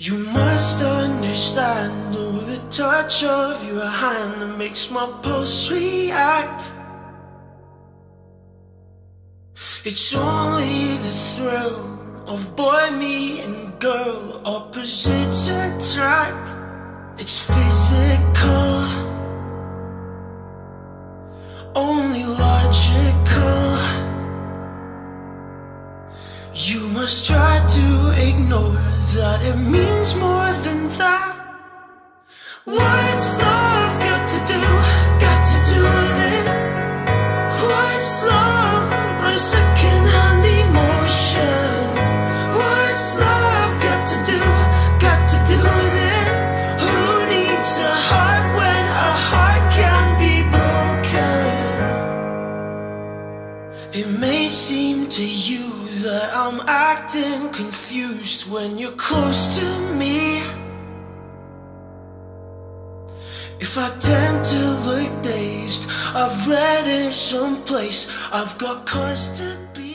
You must understand, oh, the touch of your hand that makes my pulse react. It's only the thrill of boy meeting girl, opposites attract. It's physical, only logical. You must try to ignore it means more than that. What's love got to do, got to do with it? What's love but a second-hand It may seem to you that I'm acting confused when you're close to me. If I tend to look dazed, I've read it someplace. I've got cause to be.